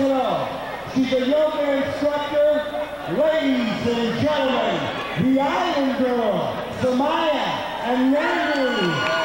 Club. She's a yoga instructor. Ladies and gentlemen, the Island Girl, Samaya and Randy.